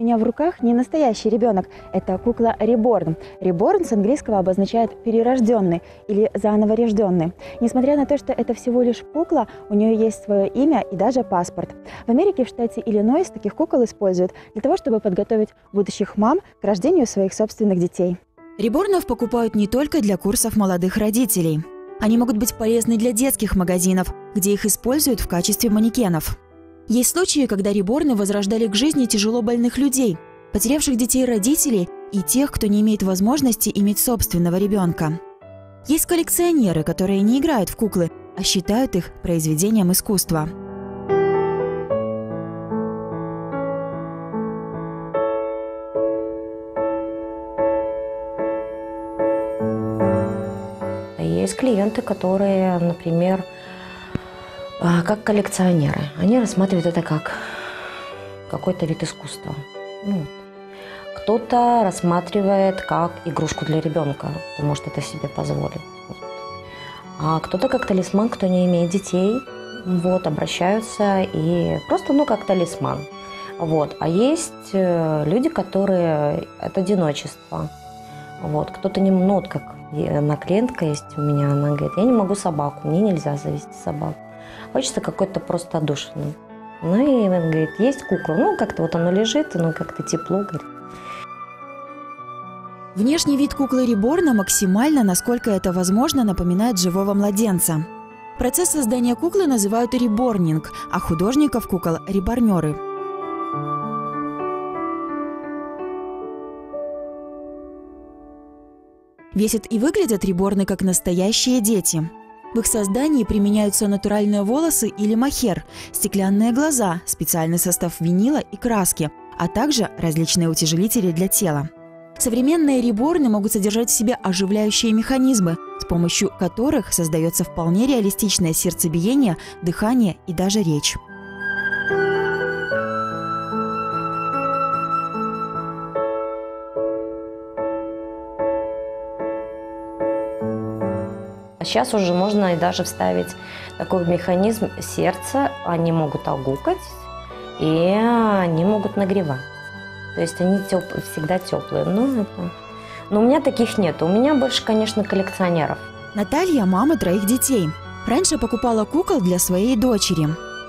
У меня в руках не настоящий ребенок, это кукла Reborn. Reborn с английского обозначает перерожденный или заново рожденный. Несмотря на то, что это всего лишь кукла, у нее есть свое имя и даже паспорт. В Америке, в штате Иллинойс, таких кукол используют для того, чтобы подготовить будущих мам к рождению своих собственных детей. Реборнов покупают не только для курсов молодых родителей. Они могут быть полезны для детских магазинов, где их используют в качестве манекенов. Есть случаи, когда реборны возрождали к жизни тяжело больных людей, потерявших детей родителей и тех, кто не имеет возможности иметь собственного ребенка. Есть коллекционеры, которые не играют в куклы, а считают их произведением искусства. Есть клиенты, которые, например, а, как коллекционеры. Они рассматривают это как какой-то вид искусства. Ну, кто-то рассматривает как игрушку для ребенка, кто может это себе позволить. А кто-то как талисман, кто не имеет детей, вот, обращаются и просто, ну, как талисман. Вот. А есть э, люди, которые от одиночества. Вот. Кто-то не, ну, вот как одна клиентка есть у меня, она говорит, я не могу собаку, мне нельзя завести собаку. Хочется какой-то просто отдушины. Ну и он говорит, есть кукла. Ну, как-то вот оно лежит, ну, как-то тепло, говорит. Внешний вид куклы Реборна максимально, насколько это возможно, напоминает живого младенца. Процесс создания куклы называют реборнинг, а художников кукол – реборнеры. Весят и выглядят реборны как настоящие дети. В их создании применяются натуральные волосы или махер, стеклянные глаза, специальный состав винила и краски, а также различные утяжелители для тела. Современные реборны могут содержать в себе оживляющие механизмы, с помощью которых создается вполне реалистичное сердцебиение, дыхание и даже речь. А сейчас уже можно и даже вставить такой механизм сердца. Они могут огукать, и они могут нагревать. То есть они теп... всегда теплые. Ну, это... Но у меня таких нет. У меня больше, конечно, коллекционеров. Наталья – мама троих детей. Раньше покупала кукол для своей дочери.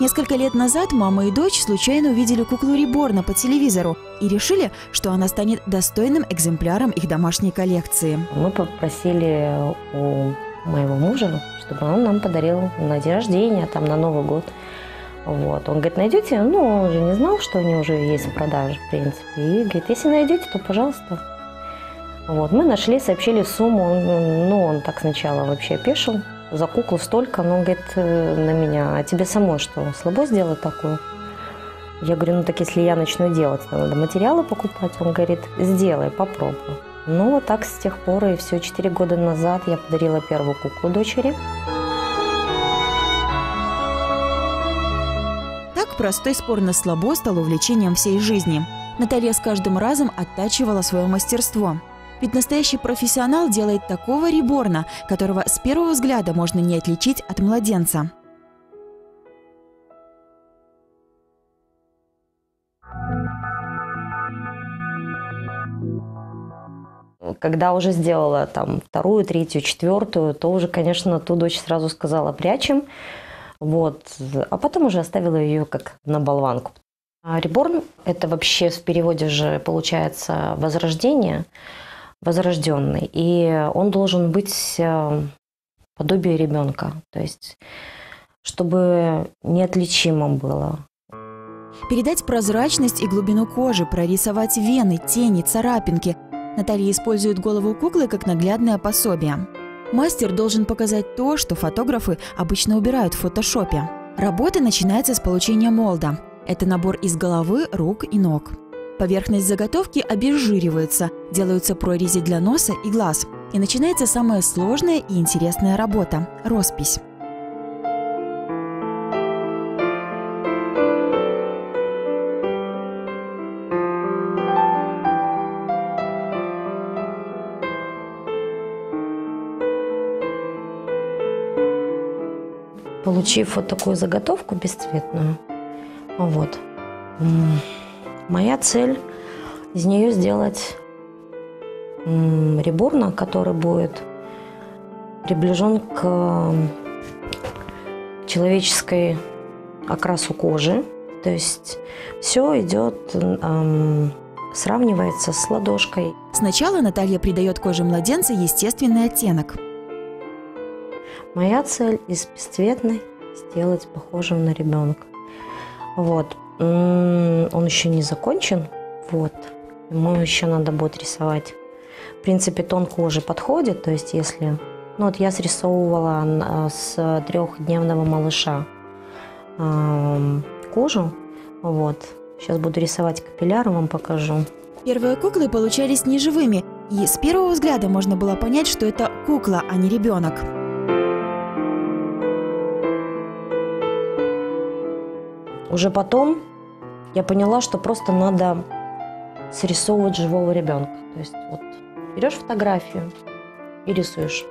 Несколько лет назад мама и дочь случайно увидели куклу Реборна по телевизору и решили, что она станет достойным экземпляром их домашней коллекции. Мы попросили у моего мужа, чтобы он нам подарил на день рождения, там, на Новый год. Вот. Он говорит, найдете? Ну, он же не знал, что они уже есть в продаже, в принципе. И говорит, если найдете, то пожалуйста. Вот. Мы нашли, сообщили сумму. Он, ну, он так сначала вообще пешил. За куклу столько. Но он говорит э, на меня, а тебе самой что, слабо сделать такую? Я говорю, ну так если я начну делать, надо материалы покупать. Он говорит, сделай, попробуй. Ну, вот так с тех пор и все. Четыре года назад я подарила первую куклу дочери. Так простой спор на слабо стал увлечением всей жизни. Наталья с каждым разом оттачивала свое мастерство. Ведь настоящий профессионал делает такого реборна, которого с первого взгляда можно не отличить от младенца. Когда уже сделала там вторую, третью, четвертую, то уже, конечно, ту дочь сразу сказала прячем. Вот. А потом уже оставила ее как на болванку. А реборн – это вообще в переводе же получается возрождение, возрожденный. И он должен быть э, подобие ребенка. То есть, чтобы неотличимым было. Передать прозрачность и глубину кожи, прорисовать вены, тени, царапинки – Наталья использует голову куклы как наглядное пособие. Мастер должен показать то, что фотографы обычно убирают в фотошопе. Работа начинается с получения молда. Это набор из головы, рук и ног. Поверхность заготовки обезжиривается, делаются прорези для носа и глаз. И начинается самая сложная и интересная работа – роспись. Получив вот такую заготовку бесцветную, вот, моя цель из нее сделать реборна, который будет приближен к человеческой окрасу кожи. То есть все идет, эм, сравнивается с ладошкой. Сначала Наталья придает коже младенца естественный оттенок. Моя цель из бесцветной сделать похожим на ребенка. Вот. Он еще не закончен. Вот. Ему еще надо будет рисовать. В принципе, тон кожи подходит. То есть, если... Ну, вот я срисовывала с трехдневного малыша кожу. Вот. Сейчас буду рисовать капилляры, вам покажу. Первые куклы получались неживыми, и с первого взгляда можно было понять, что это кукла, а не ребенок. Уже потом я поняла, что просто надо срисовывать живого ребенка. То есть вот берешь фотографию и рисуешь.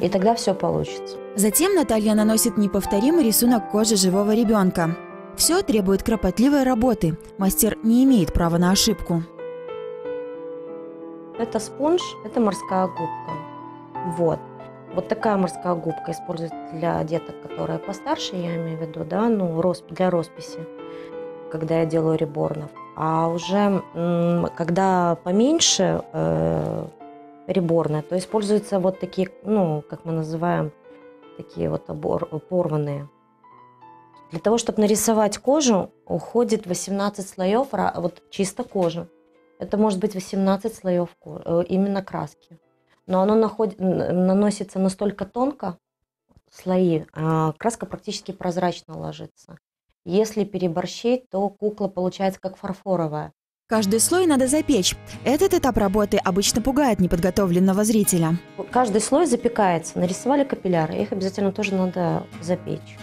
И тогда все получится. Затем Наталья наносит неповторимый рисунок кожи живого ребенка. Все требует кропотливой работы. Мастер не имеет права на ошибку. Это спонж, это морская губка. Вот. Вот такая морская губка используется для деток, которые постарше, я имею в виду, да, ну, для росписи, когда я делаю реборнов. А уже когда поменьше э, реборны, то используются вот такие, ну, как мы называем, такие вот обор, порванные. Для того, чтобы нарисовать кожу, уходит 18 слоев, вот чисто кожи. Это может быть 18 слоев э, именно краски. Но оно находит, наносится настолько тонко, слои, а краска практически прозрачно ложится. Если переборщить, то кукла получается как фарфоровая. Каждый слой надо запечь. Этот этап работы обычно пугает неподготовленного зрителя. Каждый слой запекается. Нарисовали капилляры, их обязательно тоже надо запечь.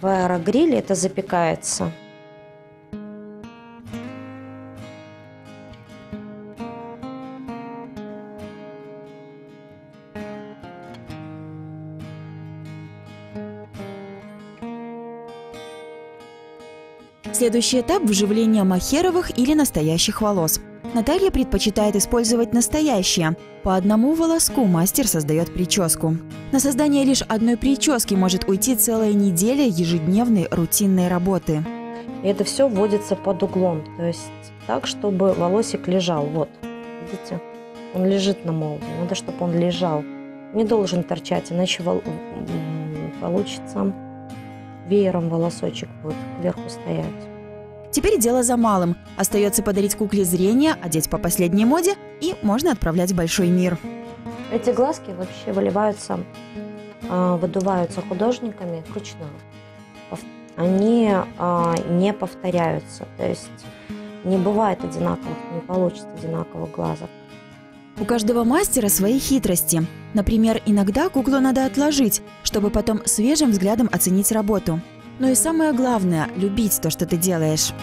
В аэрогриле это запекается Следующий этап – вживление махеровых или настоящих волос. Наталья предпочитает использовать настоящие. По одному волоску мастер создает прическу. На создание лишь одной прически может уйти целая неделя ежедневной рутинной работы. Это все вводится под углом, то есть так, чтобы волосик лежал. Вот, видите, он лежит на молде. Надо, чтобы он лежал. Не должен торчать, иначе вол... получится веером волосочек будет кверху стоять. Теперь дело за малым. Остается подарить кукле зрение, одеть по последней моде, и можно отправлять в большой мир. Эти глазки вообще выливаются, а, выдуваются художниками вручную. Они а, не повторяются, то есть не бывает одинаковых, не получится одинаковых глазок. У каждого мастера свои хитрости. Например, иногда куклу надо отложить, чтобы потом свежим взглядом оценить работу. Но и самое главное – любить то, что ты делаешь.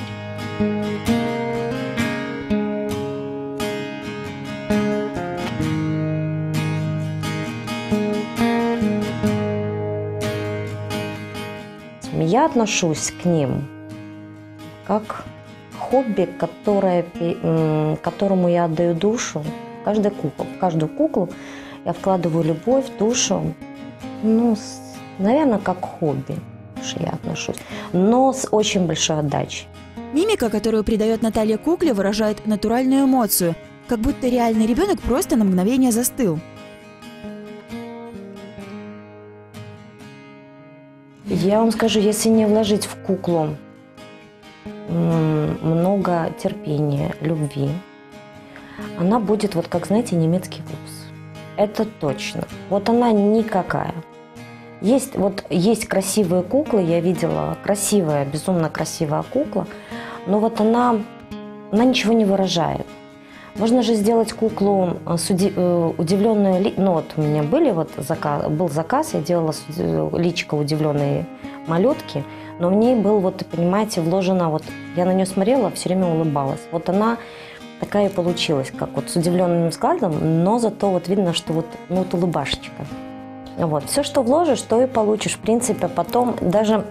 Я отношусь к ним как хобби, которое, которому я отдаю душу. Каждая кукла, в каждую куклу я вкладываю любовь, душу, ну, наверное, как хобби я отношусь, но с очень большой отдачей. Мимика, которую придает Наталья кукле, выражает натуральную эмоцию, как будто реальный ребенок просто на мгновение застыл. Я вам скажу, если не вложить в куклу много терпения, любви, она будет, вот как знаете, немецкий вкус. Это точно. Вот она никакая. Есть, вот, есть красивые куклы, я видела красивая, безумно красивая кукла, но вот она, она ничего не выражает. Можно же сделать куклу э, с уди, э, удивленную, ну вот у меня были вот заказ, был заказ, я делала личико удивленные малютки, но в ней был вот, понимаете, вложена вот, я на нее смотрела, все время улыбалась. Вот она такая и получилась, как вот с удивленным взглядом, но зато вот видно, что вот, ну вот улыбашечка. Вот. Все, что вложишь, то и получишь. В принципе, потом даже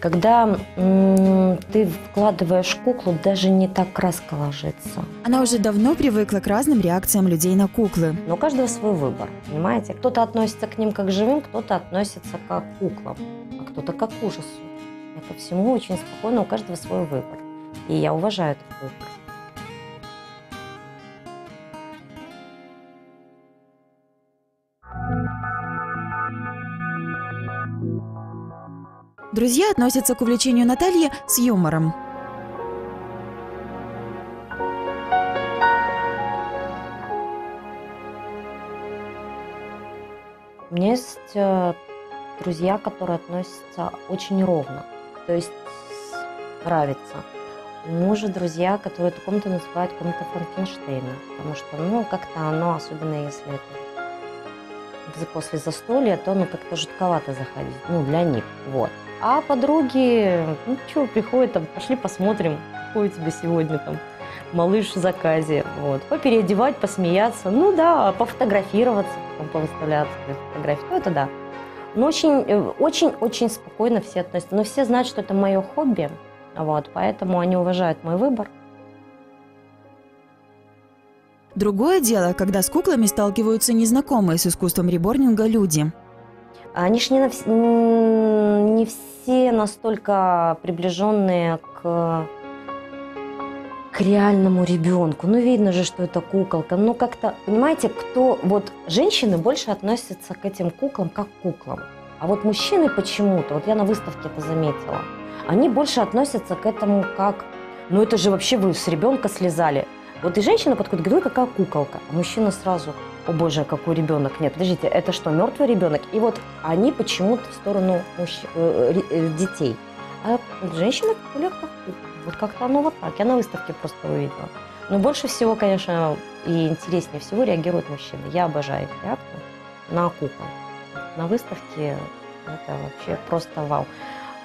когда ты вкладываешь куклу, даже не так краска ложится. Она уже давно привыкла к разным реакциям людей на куклы. Но у каждого свой выбор, понимаете? Кто-то относится к ним как к живым, кто-то относится как к куклам, а кто-то как к ужасу. Я ко всему очень спокойно, у каждого свой выбор. И я уважаю этот выбор. Друзья относятся к увлечению Натальи с юмором. У меня есть э, друзья, которые относятся очень ровно, то есть нравится. У мужа друзья, которые это комнату называют комната Франкенштейна, потому что, ну, как-то оно, особенно если это после застолья, то ну как-то жутковато заходить, ну, для них, вот. А подруги, ну, что, приходят там, пошли посмотрим, какой у тебя сегодня там малыш в заказе, вот. Попереодевать, посмеяться, ну да, пофотографироваться, потом повыставляться фотографии, ну это да. Но очень, очень, очень спокойно все относятся. Но все знают, что это мое хобби, вот, поэтому они уважают мой выбор. Другое дело, когда с куклами сталкиваются незнакомые с искусством реборнинга люди. Они же не, на вс- не все настолько приближенные к, к реальному ребенку. Ну, видно же, что это куколка. Ну, как-то, понимаете, кто... Вот женщины больше относятся к этим куклам как к куклам. А вот мужчины почему-то, вот я на выставке это заметила, они больше относятся к этому как... Ну, это же вообще вы с ребенка слезали. Вот и женщина подходит, говорит, какая куколка. А мужчина сразу, о боже, какой ребенок. Нет, подождите, это что, мертвый ребенок? И вот они почему-то в сторону мужч... э, э, детей. А женщина кукла. Вот как-то оно вот так. Я на выставке просто увидела. Но больше всего, конечно, и интереснее всего реагируют мужчины. Я обожаю их реакцию на кукол. На выставке это вообще просто вау.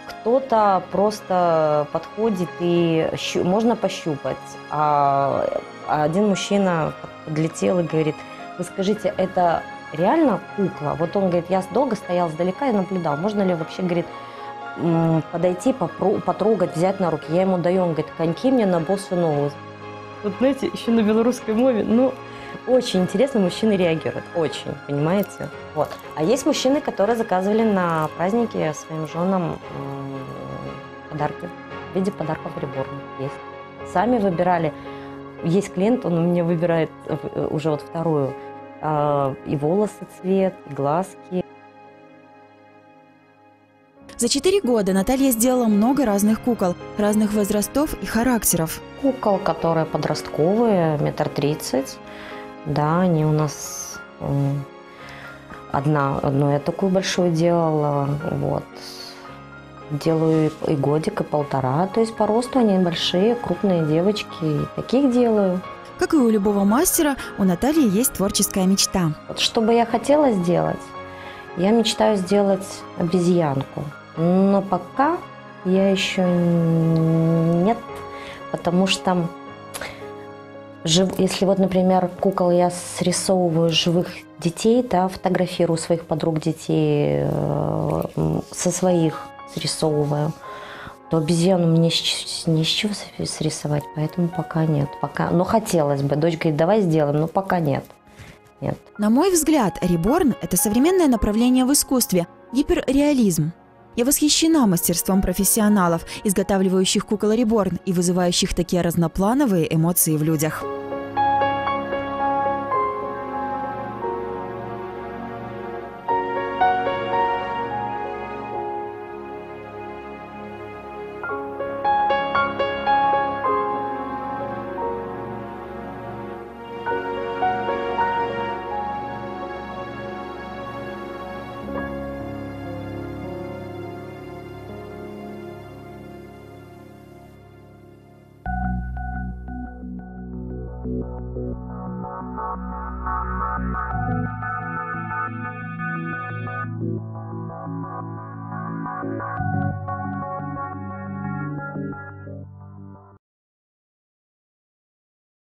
Кто-то просто подходит и щу, можно пощупать. А один мужчина подлетел и говорит, вы скажите, это реально кукла? Вот он говорит, я долго стоял сдалека и наблюдал. Можно ли вообще, говорит, подойти, потрогать, взять на руки? Я ему даю, он говорит, коньки мне на босу ногу. Вот знаете, еще на белорусской мове, ну, очень интересно мужчины реагируют, очень, понимаете? Вот. А есть мужчины, которые заказывали на праздники своим женам подарки в виде подарков реборн. Есть. Сами выбирали. Есть клиент, он у меня выбирает э, уже вот вторую. А, и волосы цвет, и глазки. За четыре года Наталья сделала много разных кукол, разных возрастов и характеров. Кукол, которые подростковые, метр тридцать, да, они у нас одна, одну я такую большую делала, вот. Делаю и годик, и полтора, то есть по росту они большие, крупные девочки, и таких делаю. Как и у любого мастера, у Натальи есть творческая мечта. Что бы я хотела сделать, я мечтаю сделать обезьянку. Но пока я еще нет, потому что если вот, например, кукол я срисовываю живых детей, да, фотографирую своих подруг детей, э, со своих срисовываю, то обезьяну мне не с чего срисовать, поэтому пока нет. Пока, но хотелось бы. Дочь говорит, давай сделаем, но пока нет. Нет. На мой взгляд, реборн – это современное направление в искусстве, гиперреализм. Я восхищена мастерством профессионалов, изготавливающих кукол реборн и вызывающих такие разноплановые эмоции в людях. Thank you.